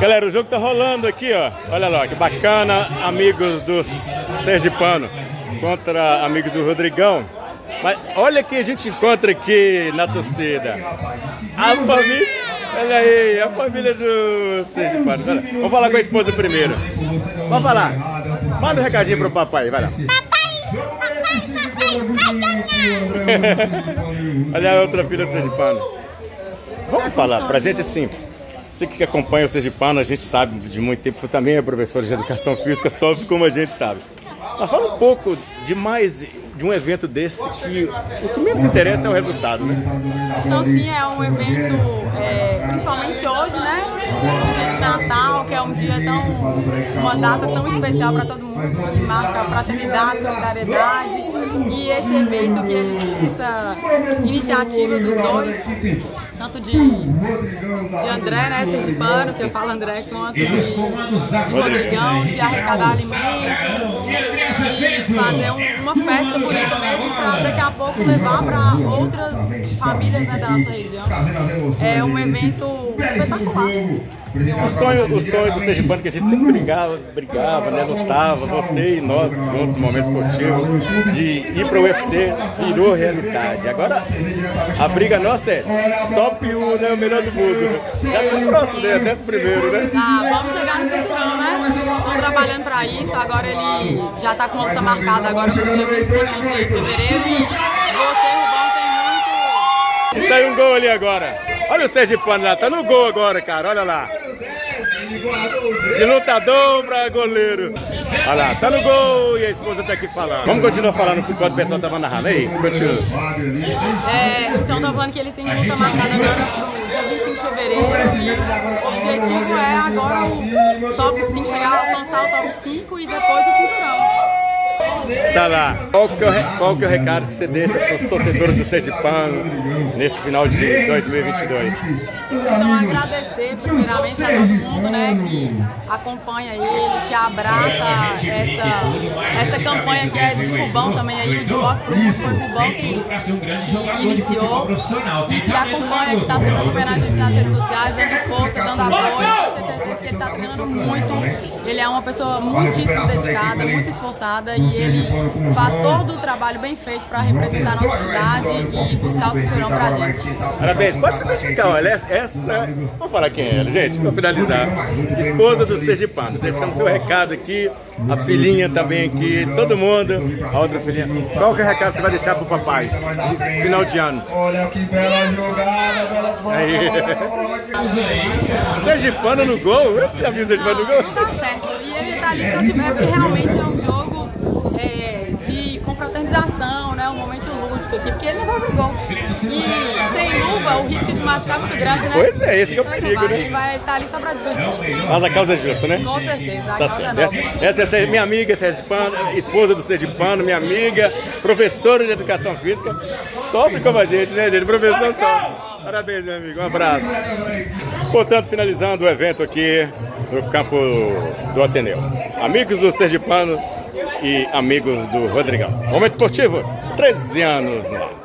Galera, o jogo tá rolando aqui, ó. Olha lá, que bacana. Amigos do Sergipano contra amigos do Rodrigão. Mas olha quem a gente encontra aqui na torcida. A família. Olha aí, a família do Sergipano. Vamos falar com a esposa primeiro. Vamos falar. Manda um recadinho pro papai, vai lá. Olha a outra filha do Sergipano. Vamos falar, pra gente assim. Você que acompanha o Sergipano, a gente sabe de muito tempo, você também é professor de educação física, sofre como a gente sabe. Mas fala um pouco de mais de um evento desse que o que menos interessa é o resultado, né? Então sim, é um evento, é, principalmente hoje, né? De Natal, que é um dia tão. uma data tão especial para todo mundo, que marca a fraternidade, solidariedade. E esse evento, que eles, essa iniciativa dos dois, tanto de, de André, né, Sergipano, que eu falo André, quanto Rodrigão, de arrecadar alimentos, de fazer um, uma festa bonita mesmo, para daqui a pouco levar para outras famílias né, da nossa região. É um evento espetacular. O sonho, o sonho do Sergipano que a gente sempre brigava, brigava, né, lutava, você e nós juntos no momento esportivo, de ir para o UFC, virou realidade. Agora a briga nossa é top 1, né, o melhor do mundo. Já tá próximo, né, até o primeiro, né? Ah, vamos chegar no cinturão, né? Estão trabalhando para isso, agora ele já está com a luta marcada agora para o dia 25 de fevereiro e você, Rubão, tem muito... Saiu um gol ali agora. Olha o Sergipano lá, tá no gol agora, cara, olha lá. De lutador pra goleiro. Olha lá, tá no gol e a esposa tá aqui falando. Vamos continuar falando enquanto o pessoal tava narrando aí? Continua. É, então tá falando que ele tem luta marcada agora dia 25 de fevereiro. O objetivo é agora o top 5, chegar a alcançar o top 5 e depois o. Tá lá. Qual que, é o, qual que é o recado que você deixa para os torcedores do Sergipano nesse final de 2022? Então, agradecer primeiramente a todo mundo né, que acompanha ele, que abraça essa, essa campanha que é de Rubão também aí, de Bloco foi o Rubão que iniciou e que acompanha, que está sempre acompanhando a gente nas redes sociais, dando força, dando apoio, que ele está treinando muito. Ele é uma pessoa muitíssimo dedicada, muito esforçada e ele faz todo o trabalho bem feito para representar a nossa cidade e buscar o cinturão pra gente. Parabéns. Pode se identificar, olha, essa... Vamos falar quem é ela, gente, para finalizar. Esposa do Sergipano. Deixamos seu recado aqui, a filhinha também aqui, todo mundo. A outra filhinha. Qual que é o recado que você vai deixar pro papai? Final de ano. Olha que bela jogada, bela Aí. Sergipano no gol? Você já viu o Sergipano no gol? Tá certo. E ele tá ali só tiver porque realmente é um jogo é, de confraternização, né? Um momento lúdico aqui, porque ele não vai pro gol. E sem luva, o risco de machucar é muito grande, né? Pois é, esse que é o perigo, não vai, né? Ele vai estar ali só pra divertir. Mas a causa é justa, né? Com certeza. A Tá causa é certo. nossa. Essa, essa é minha amiga Sergipano, esposa do Sergipano, minha amiga, professora de educação física. Sofre como a gente, né, gente? Professor só. Parabéns, meu amigo. Um abraço. Portanto, finalizando o evento aqui no campo do Ateneu. Amigos do Sergipano e amigos do Rodrigão. Momento esportivo, 13 anos no ar.